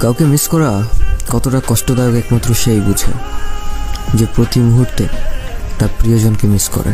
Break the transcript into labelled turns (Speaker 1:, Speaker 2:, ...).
Speaker 1: কাউকে মিস করা কতটা কষ্টদায়ক একমাত্র সেই বুঝে যে প্রতি মুহূর্তে তার প্রিয়জনকে মিস করে।